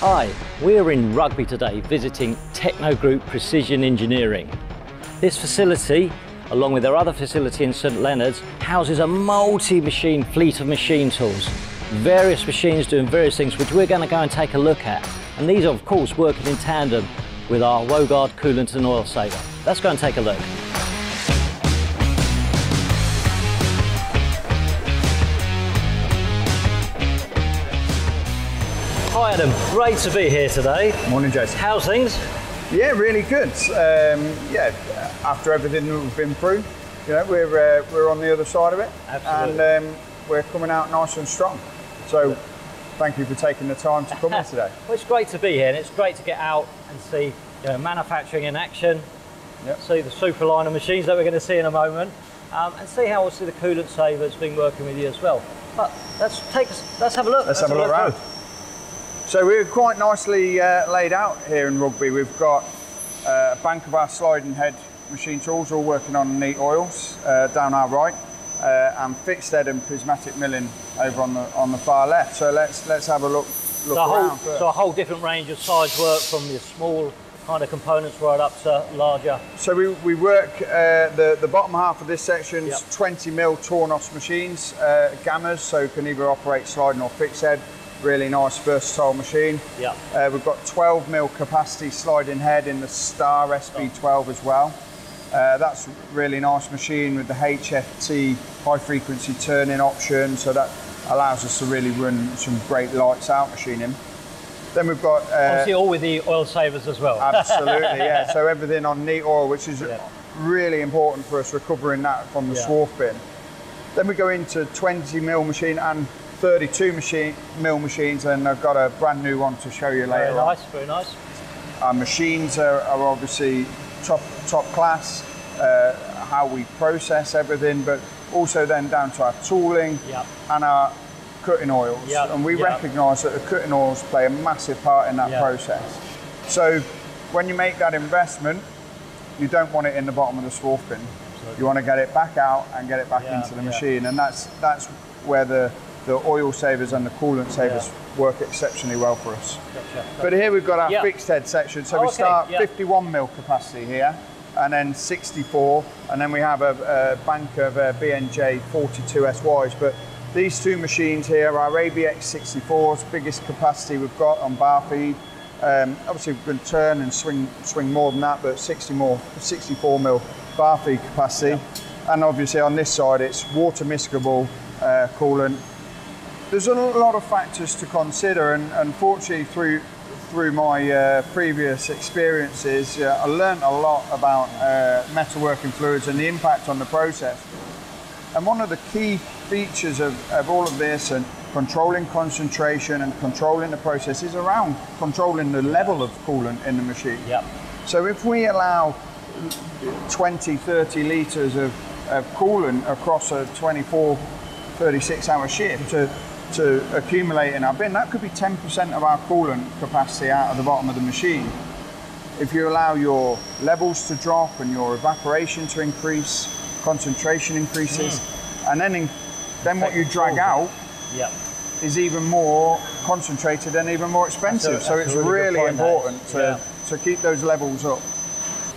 Hi, we're in Rugby today visiting Techno Group Precision Engineering. This facility, along with our other facility in St Leonard's, houses a multi-machine fleet of machine tools. Various machines doing various things which we're going to go and take a look at. And these are of course working in tandem with our Wogaard coolant and oil saver. Let's go and take a look. Adam, great to be here today. Morning, Jason. How's things? Yeah, really good. Um, yeah, after everything that we've been through, you know, we're uh, we're on the other side of it, Absolutely. and um, we're coming out nice and strong. So, thank you for taking the time to come here today. Well, it's great to be here, and it's great to get out and see you know, manufacturing in action. Yep. See the super line of machines that we're going to see in a moment, um, and see how obviously the coolant saver's been working with you as well. But let's take us, let's have a look. Let's have a look around. So we're quite nicely uh, laid out here in Rugby. We've got uh, a bank of our sliding head machine tools, all working on neat oils uh, down our right, uh, and fixed head and prismatic milling over on the on the far left. So let's let's have a look look So a, whole, so a whole different range of size work from the small kind of components right up to larger. So we, we work uh, the the bottom half of this section's Yep. 20 mil Tornos machines, uh, gammas, so can either operate sliding or fixed head. Really nice, versatile machine. Yep. Uh, we've got 12 mil capacity sliding head in the Star SB12 as well. Uh, that's really nice machine with the HFT high frequency turning option, so that allows us to really run some great lights out machining. Then we've got uh, Obviously, all with the oil savers as well. Absolutely, yeah. So everything on neat oil, which is Yeah. really important for us, recovering that from the Yeah. swarf bin. Then we go into 20 mil machine and 32 machine mill machines, and I've got a brand new one to show you later. very on. nice, very nice. Our machines are, are obviously top top class. Uh, how we process everything, but also then down to our tooling Yep. and our cutting oils. Yep, And we yep. recognise that the cutting oils play a massive part in that process. So when you make that investment, you don't want it in the bottom of the swarf bin. Absolutely. You want to get it back out and get it back into the machine, and that's that's where the the oil savers and the coolant savers work exceptionally well for us. Gotcha. But here we've got our Yeah. fixed head section. So Oh, we okay, start yeah. 51 mil capacity here, and then 64, and then we have a, a bank of uh, BNJ 42 SYs. But these two machines here are ABX 64s, biggest capacity we've got on bar feed. Um, obviously, we can turn and swing swing more than that, but 60 more, 64 mil bar feed capacity. And obviously on this side, it's water miscible uh, coolant, there's a lot of factors to consider, and unfortunately, through through my uh, previous experiences, uh, I learned a lot about uh, metalworking fluids and the impact on the process. And one of the key features of, of all of this and controlling concentration and controlling the process is around controlling the level of coolant in the machine. Yep. So if we allow 20, 30 litres of, of coolant across a 24, 36 hour shift to, to accumulate in our bin, that could be 10% of our coolant capacity out of the bottom of the machine. If you allow your levels to drop and your evaporation to increase, concentration increases, and then, in, then what you drag out is even more concentrated and even more expensive. That's a- so it's really really that important to, Yeah. to keep those levels up.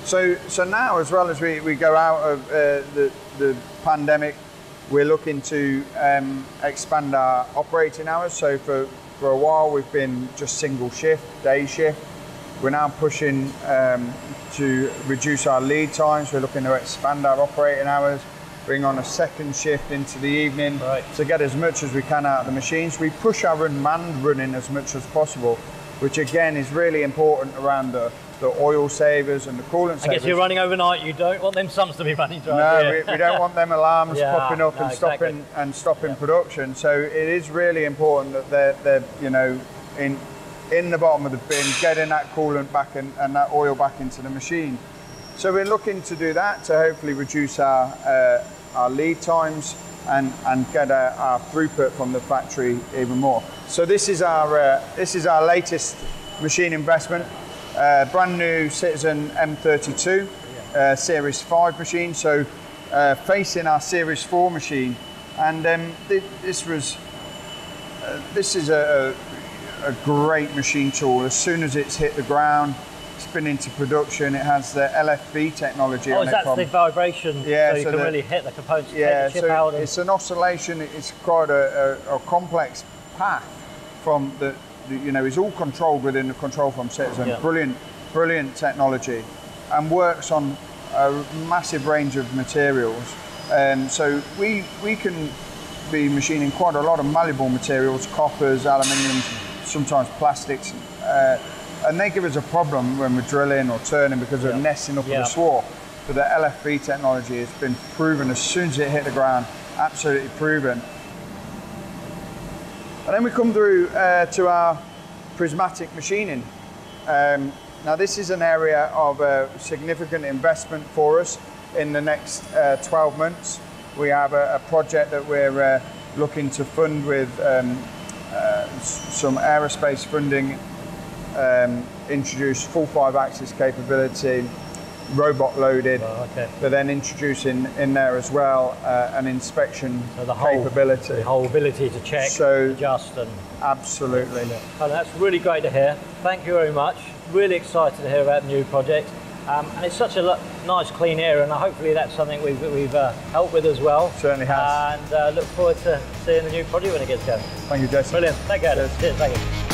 So, so now, as well as we, we go out of uh, the, the pandemic, we're looking to um, expand our operating hours. So for, for a while, we've been just single shift, day shift. We're now pushing um, to reduce our lead times. We're looking to expand our operating hours, bring on a second shift into the evening Right. to get as much as we can out of the machines. We push our unmanned running as much as possible, which again is really important around the, the oil savers and the coolant savers. I guess you're running overnight. You don't want them sumps to be running dry. No, yeah. we, we don't want them alarms Yeah, popping up no, and exactly. stopping and stopping production. So it is really important that they're, they're you know in in the bottom of the bin, getting that coolant back and, and that oil back into the machine. So we're looking to do that to hopefully reduce our uh, our lead times and and get our, our throughput from the factory even more. So this is our uh, this is our latest machine investment, uh, brand new Citizen M32 uh, Series 5 machine. So uh, facing our Series 4 machine, and um, thi- this was uh, this is a, a great machine tool. As soon as it's hit the ground, it's been into production. It has the LFV technology Oh, on it. from- the vibration? Yeah, so you so can the- really hit the components, yeah, the chip so it's an oscillation. It's quite a, a, a complex path from the, you know, it's all controlled within the control from Citizen. Yeah. Brilliant, brilliant technology, and works on a massive range of materials. Um, so we we can be machining quite a lot of malleable materials, coppers, aluminiums, sometimes plastics, uh, and they give us a problem when we're drilling or turning because Yeah. of nesting up in the swarf. But the LFV technology has been proven as soon as it hit the ground, absolutely proven. And then we come through uh, to our prismatic machining. Um, now this is an area of uh, significant investment for us in the next uh, 12 months. We have a, a project that we're uh, looking to fund with um, uh, some aerospace funding, um, introduce full five axis capability, robot loaded, Oh, okay. but then introducing in there as well uh, an inspection So the whole capability. the whole ability to check, So- adjust, and Absolutely. Oh, that's really great to hear. Thank you very much. Really excited to hear about the new project. Um, and it's such a lo- nice, clean air and hopefully that's something we've, we've uh, helped with as well. Certainly has. And uh, look forward to seeing the new project when it gets going. Thank you, Jason. Brilliant. Thank you, Adam. Cheers. Thank you.